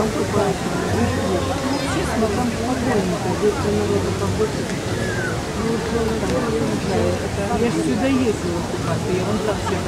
Я же сюда ездила купаться, я вон там всех